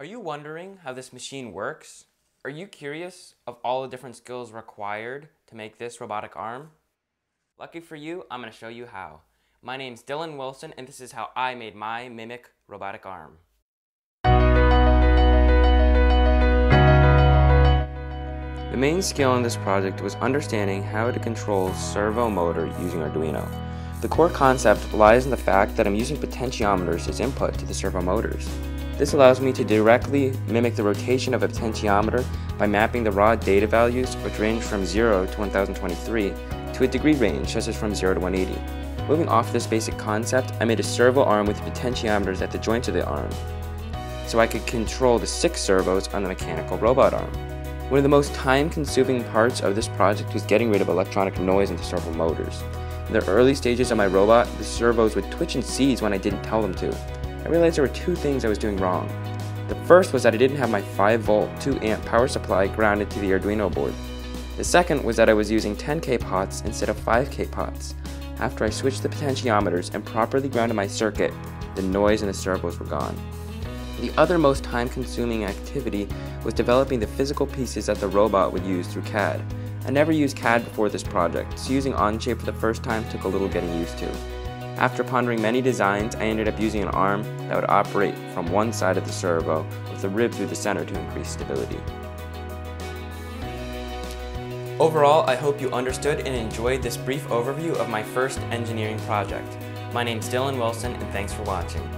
Are you wondering how this machine works? Are you curious of all the different skills required to make this robotic arm? Lucky for you, I'm going to show you how. My name's Dylan Wilson and this is how I made my Mimic robotic arm. The main skill in this project was understanding how to control servo motor using Arduino. The core concept lies in the fact that I'm using potentiometers as input to the servo motors. This allows me to directly mimic the rotation of a potentiometer by mapping the raw data values, which range from 0 to 1023, to a degree range, such as from 0 to 180. Moving off this basic concept, I made a servo arm with potentiometers at the joints of the arm, so I could control the six servos on the mechanical robot arm. One of the most time-consuming parts of this project was getting rid of electronic noise in the servo motors. In the early stages of my robot, the servos would twitch and seize when I didn't tell them to. I realized there were two things I was doing wrong. The first was that I didn't have my 5 volt 2 amp power supply grounded to the Arduino board. The second was that I was using 10k pots instead of 5k pots. After I switched the potentiometers and properly grounded my circuit, the noise in the servos were gone. The other most time consuming activity was developing the physical pieces that the robot would use through CAD. I never used CAD before this project, so using Onshape for the first time took a little getting used to. After pondering many designs, I ended up using an arm that would operate from one side of the servo with a rib through the center to increase stability. Overall, I hope you understood and enjoyed this brief overview of my first engineering project. My name is Dylan Wilson and thanks for watching.